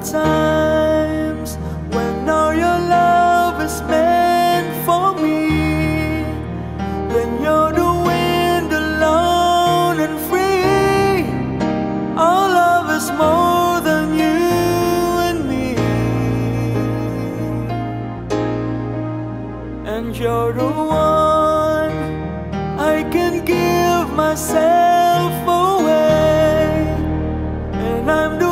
are times when all your love is meant for me. when you're the wind alone and free. Our love is more than you and me. And you're the one I can give myself away. And I'm the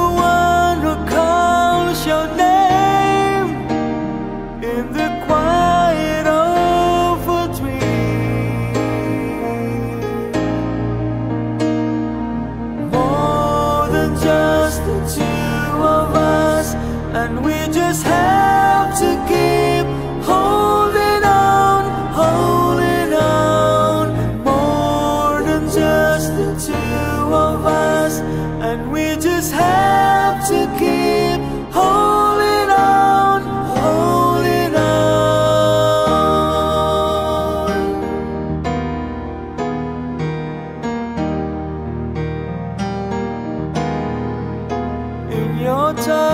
We just have to keep holding on, holding on. More than just the two of us. And we just have to keep holding on, holding on. In your time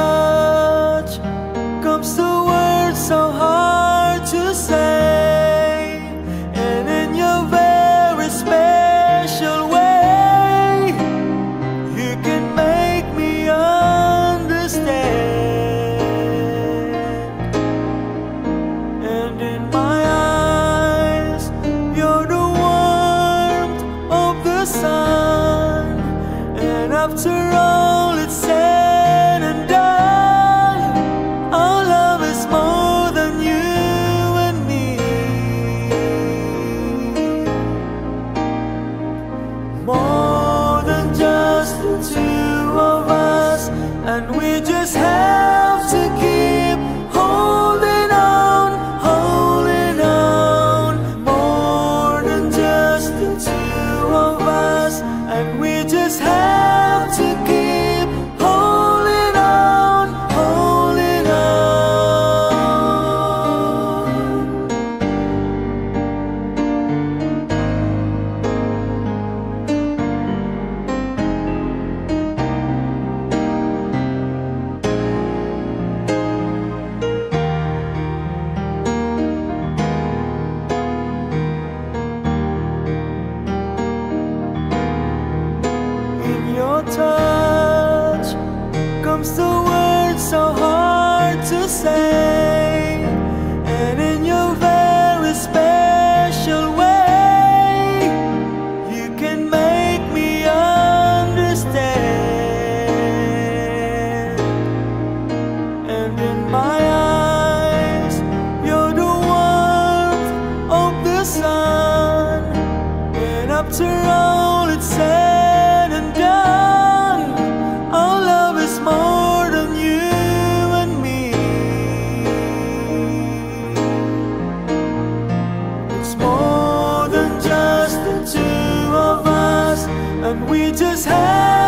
after all. comes the word so hard. we just had.